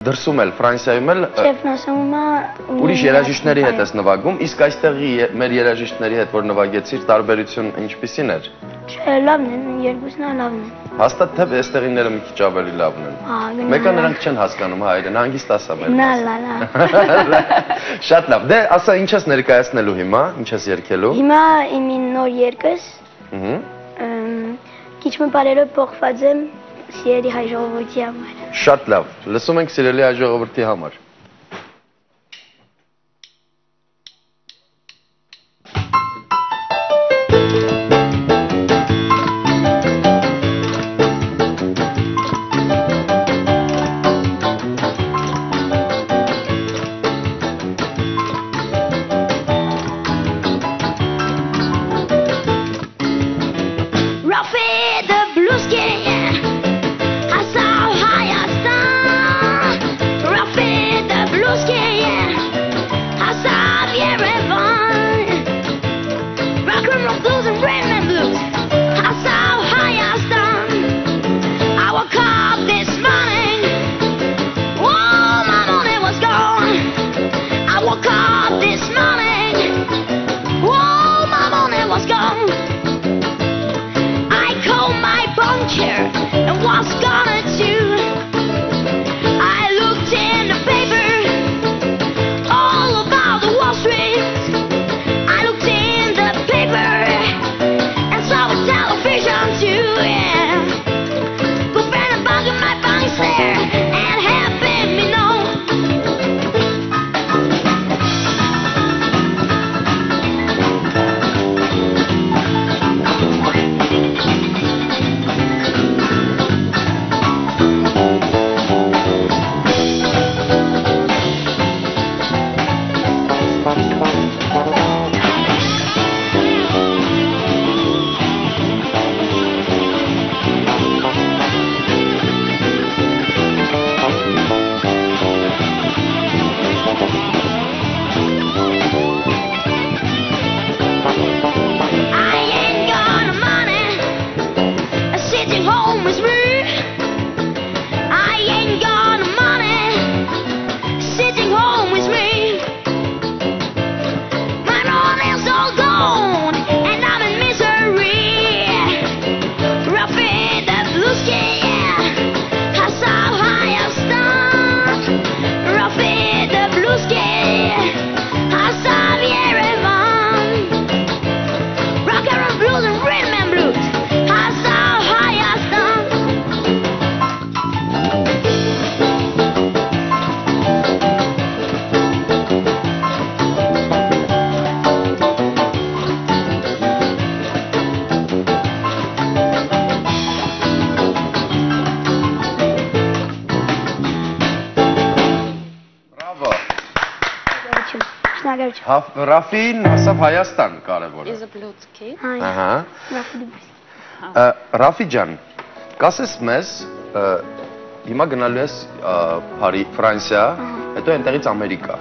Դրսում էլ, Ֆրանսիայում էլ Շեֆն ասում ուրիշ երաժիշտների հետ ես նվագում, իսկ այստեղի մեր երաժիշտների հետ որ նվագեցիր, տարբերություն ինչպիսին էր։ Չէ, լավն են, երկուսն էլ լավն են։ Հաստատ թե այստեղիները մի քիչ ավելի լավն են։ Հա, Մեկը նրանք չեն հասկանում հայերեն, հանգիստ ասա մեր։ մասին։ լա լա։ Շատ լավ։ Դե ասա ինչ ես ներկայացնելու հիմա, ինչ ես երգելու։ Հիմա իմ նոր երկս Ահա։ քիչ մը բարերով փոխված եմ սիրելի հայ ժողովրդի համար։ Շատ լավ։ Լսում ենք սիրելի հայ ժողովրդի համար։ I'm losing red. Հա Ռաֆին ասավ Հայաստան կարևորը։ Is a blue kid. Հայ։ Ահա։ Ռաֆի դուբիս։ Ա, Ռաֆի ջան, կասես մեզ հիմա գնալու ես Փարի Ֆրանսիա, հետո այնտեղից Ամերիկա։